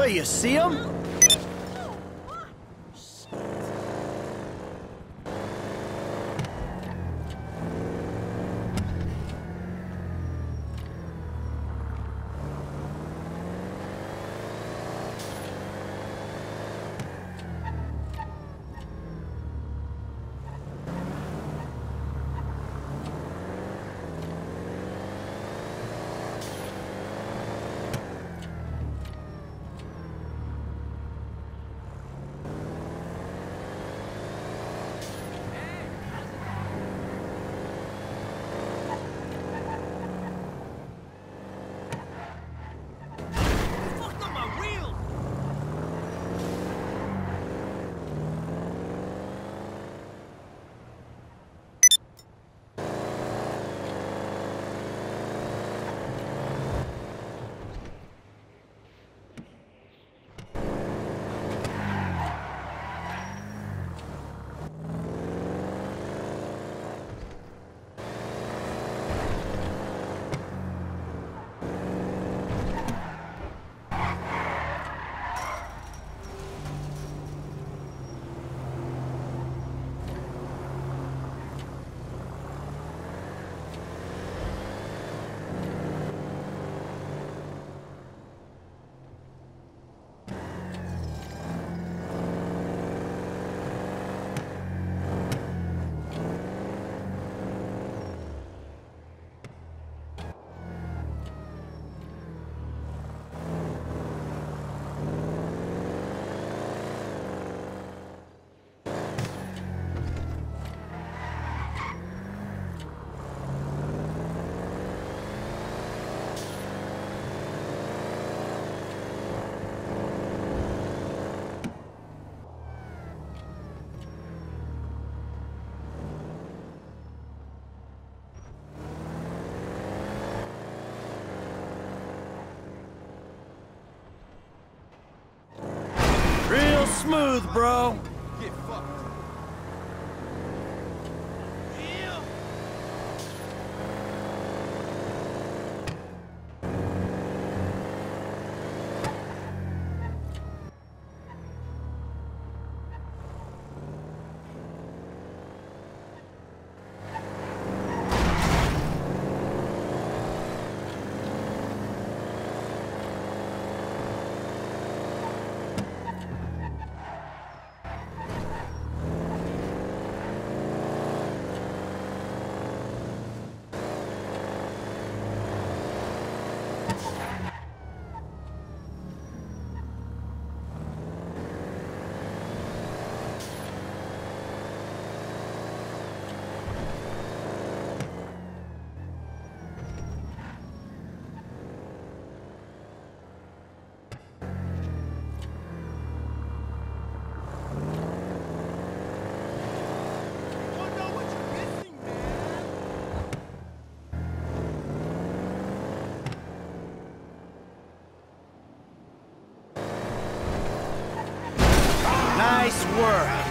Well, you see him? Smooth, bro. nice work.